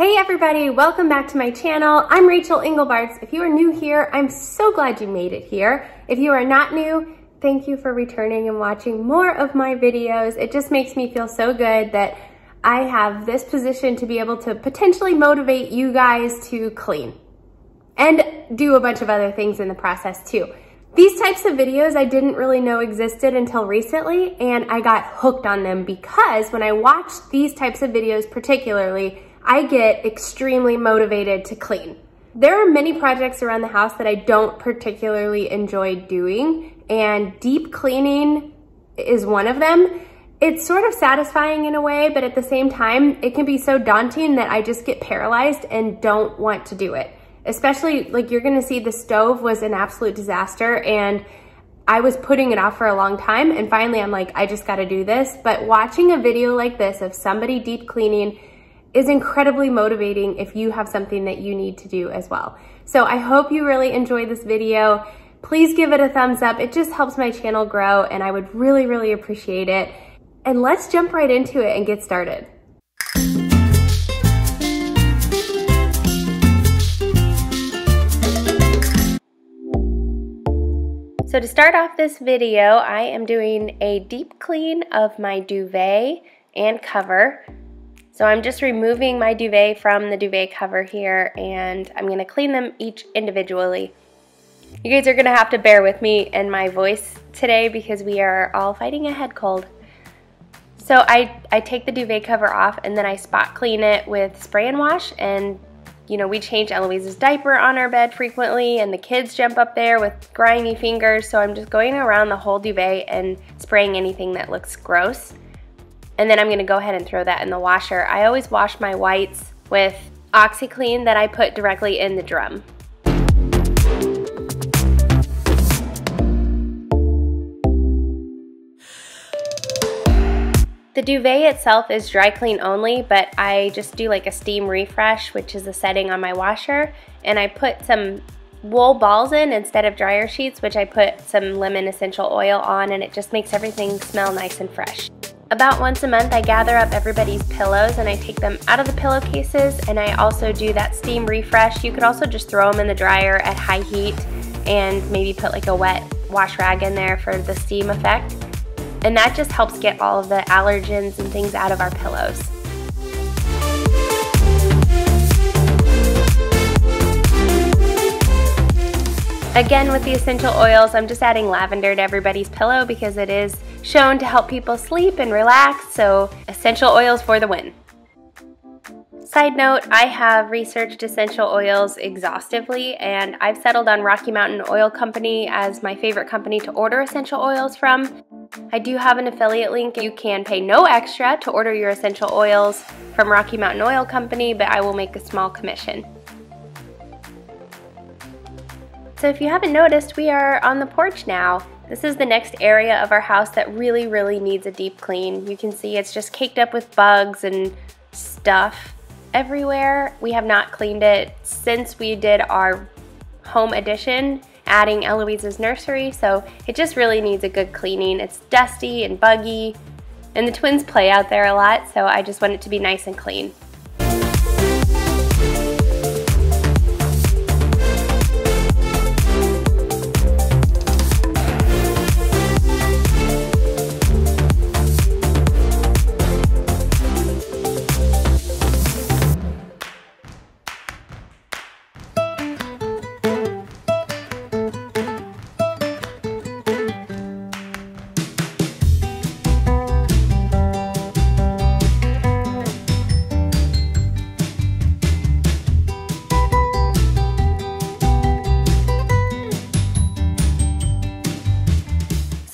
Hey everybody, welcome back to my channel. I'm Rachel Engelbarts. If you are new here, I'm so glad you made it here. If you are not new, thank you for returning and watching more of my videos. It just makes me feel so good that I have this position to be able to potentially motivate you guys to clean and do a bunch of other things in the process too. These types of videos I didn't really know existed until recently and I got hooked on them because when I watched these types of videos particularly, I get extremely motivated to clean. There are many projects around the house that I don't particularly enjoy doing and deep cleaning is one of them. It's sort of satisfying in a way, but at the same time, it can be so daunting that I just get paralyzed and don't want to do it. Especially like you're gonna see the stove was an absolute disaster and I was putting it off for a long time and finally I'm like, I just gotta do this. But watching a video like this of somebody deep cleaning is incredibly motivating if you have something that you need to do as well. So I hope you really enjoy this video. Please give it a thumbs up. It just helps my channel grow and I would really, really appreciate it. And let's jump right into it and get started. So to start off this video, I am doing a deep clean of my duvet and cover. So I'm just removing my duvet from the duvet cover here and I'm gonna clean them each individually. You guys are gonna have to bear with me and my voice today because we are all fighting a head cold. So I, I take the duvet cover off and then I spot clean it with spray and wash and you know, we change Eloise's diaper on our bed frequently and the kids jump up there with grimy fingers. So I'm just going around the whole duvet and spraying anything that looks gross. And then I'm gonna go ahead and throw that in the washer. I always wash my whites with OxiClean that I put directly in the drum. The duvet itself is dry clean only, but I just do like a steam refresh, which is a setting on my washer, and I put some wool balls in instead of dryer sheets, which I put some lemon essential oil on, and it just makes everything smell nice and fresh. About once a month, I gather up everybody's pillows and I take them out of the pillowcases, and I also do that steam refresh. You could also just throw them in the dryer at high heat and maybe put like a wet wash rag in there for the steam effect. And that just helps get all of the allergens and things out of our pillows. Again, with the essential oils, I'm just adding lavender to everybody's pillow because it is shown to help people sleep and relax, so essential oils for the win. Side note, I have researched essential oils exhaustively and I've settled on Rocky Mountain Oil Company as my favorite company to order essential oils from. I do have an affiliate link. You can pay no extra to order your essential oils from Rocky Mountain Oil Company, but I will make a small commission. So if you haven't noticed, we are on the porch now. This is the next area of our house that really, really needs a deep clean. You can see it's just caked up with bugs and stuff everywhere. We have not cleaned it since we did our home addition, adding Eloise's nursery, so it just really needs a good cleaning. It's dusty and buggy, and the twins play out there a lot, so I just want it to be nice and clean.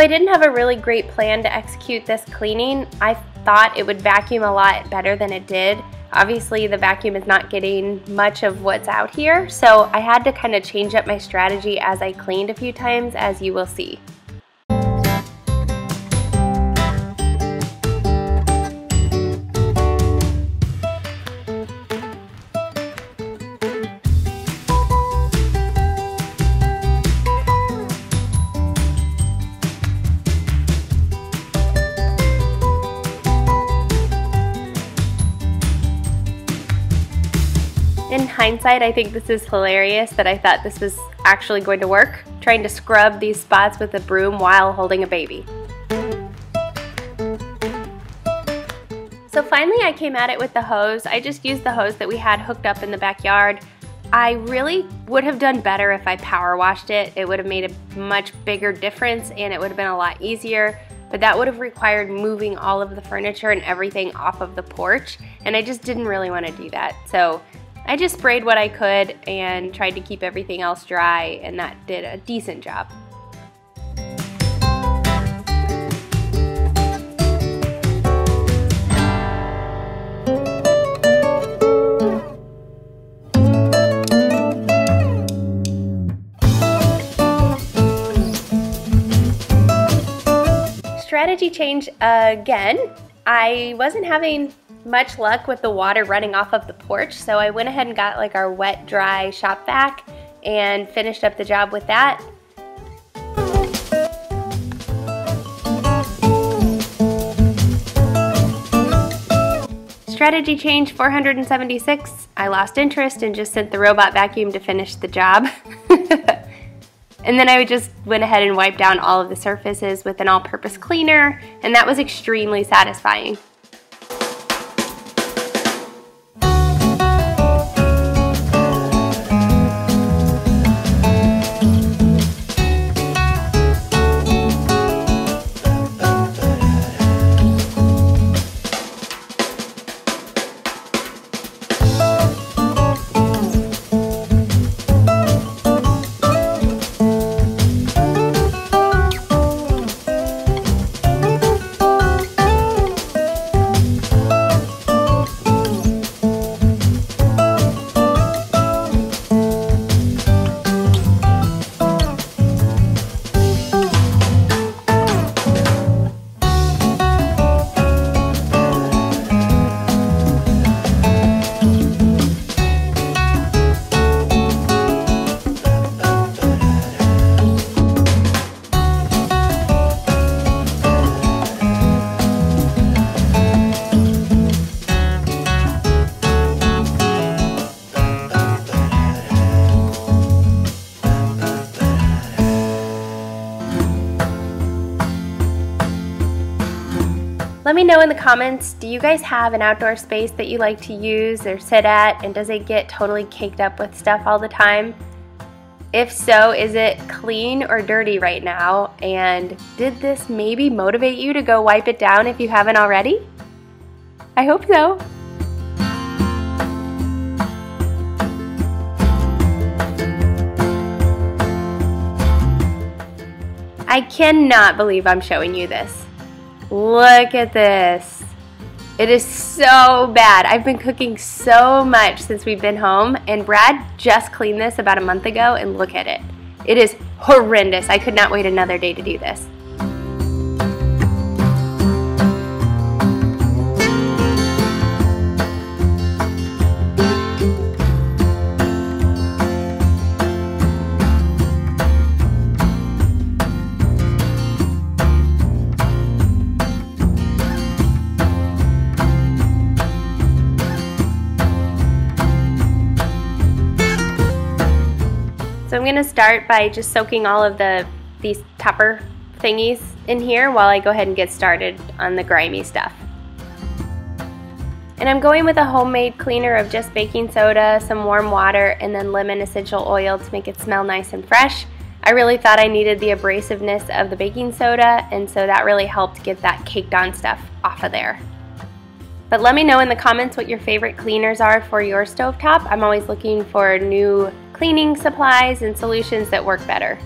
I didn't have a really great plan to execute this cleaning. I thought it would vacuum a lot better than it did. Obviously the vacuum is not getting much of what's out here, so I had to kind of change up my strategy as I cleaned a few times as you will see. Hindsight, I think this is hilarious that I thought this was actually going to work, trying to scrub these spots with a broom while holding a baby. So finally I came at it with the hose. I just used the hose that we had hooked up in the backyard. I really would have done better if I power washed it. It would have made a much bigger difference and it would have been a lot easier, but that would have required moving all of the furniture and everything off of the porch, and I just didn't really want to do that. So I just sprayed what I could and tried to keep everything else dry, and that did a decent job. strategy change again. I wasn't having much luck with the water running off of the porch, so I went ahead and got like our wet dry shop vac and finished up the job with that. Strategy change 476. I lost interest and just sent the robot vacuum to finish the job. And then I just went ahead and wiped down all of the surfaces with an all-purpose cleaner, and that was extremely satisfying. Know in the comments, do you guys have an outdoor space that you like to use or sit at and does it get totally caked up with stuff all the time? If so, is it clean or dirty right now? And did this maybe motivate you to go wipe it down if you haven't already? I hope so. I cannot believe I'm showing you this. Look at this. It is so bad. I've been cooking so much since we've been home, and Brad just cleaned this about a month ago, and look at it. It is horrendous. I could not wait another day to do this. I'm gonna start by just soaking all of the these tupper thingies in here while I go ahead and get started on the grimy stuff. And I'm going with a homemade cleaner of just baking soda, some warm water, and then lemon essential oil to make it smell nice and fresh. I really thought I needed the abrasiveness of the baking soda, and so that really helped get that caked on stuff off of there. But let me know in the comments what your favorite cleaners are for your stovetop. I'm always looking for new cleaning supplies and solutions that work better.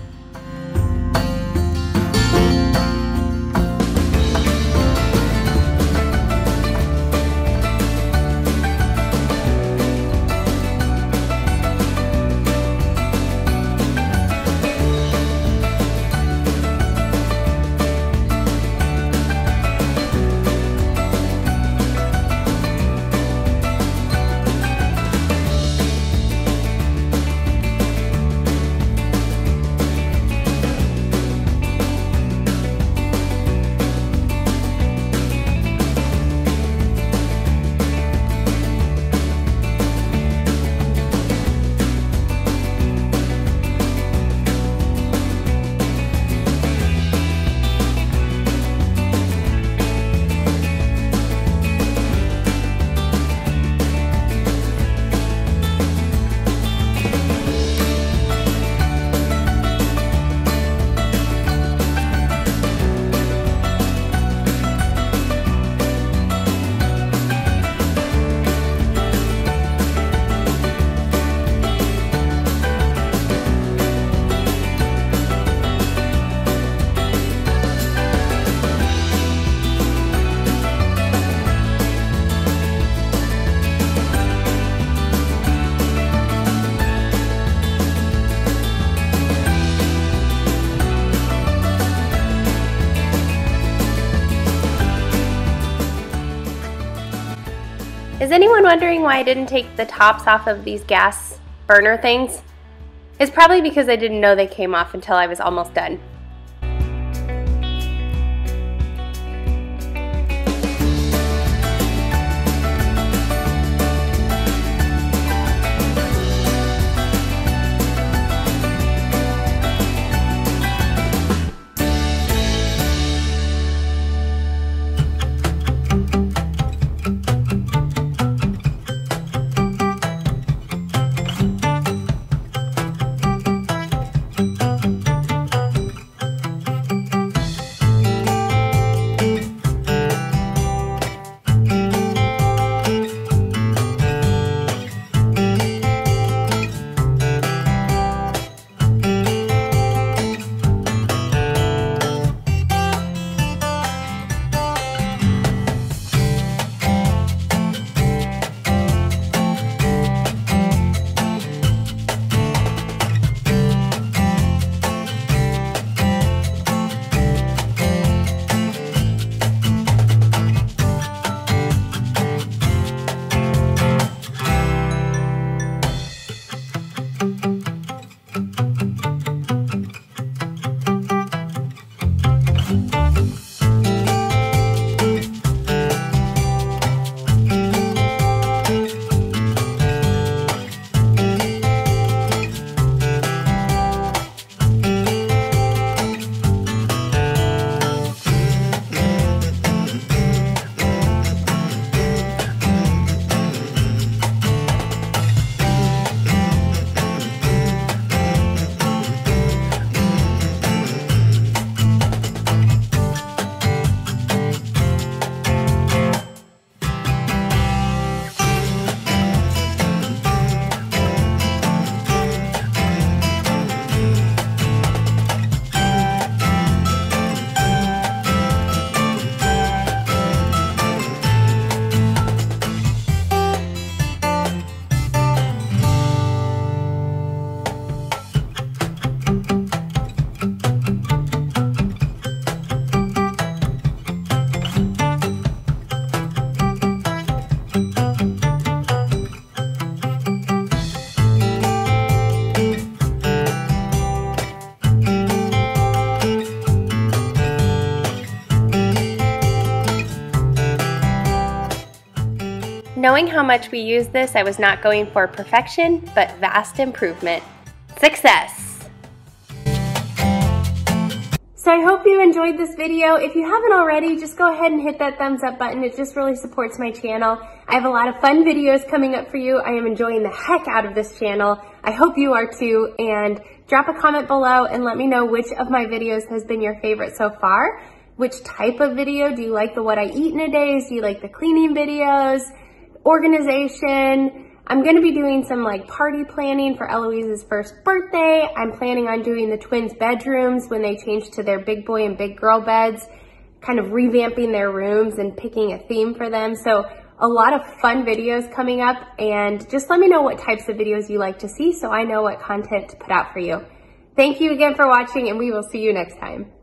Is anyone wondering why I didn't take the tops off of these gas burner things? It's probably because I didn't know they came off until I was almost done. Knowing how much we use this, I was not going for perfection, but vast improvement. Success! So I hope you enjoyed this video. If you haven't already, just go ahead and hit that thumbs up button. It just really supports my channel. I have a lot of fun videos coming up for you. I am enjoying the heck out of this channel. I hope you are too. And drop a comment below and let me know which of my videos has been your favorite so far. Which type of video? Do you like the what I eat in a day? Do you like the cleaning videos? Organization. I'm gonna be doing some like party planning for Eloise's first birthday. I'm planning on doing the twins' bedrooms when they change to their big boy and big girl beds, kind of revamping their rooms and picking a theme for them. So a lot of fun videos coming up and just let me know what types of videos you like to see so I know what content to put out for you. Thank you again for watching and we will see you next time.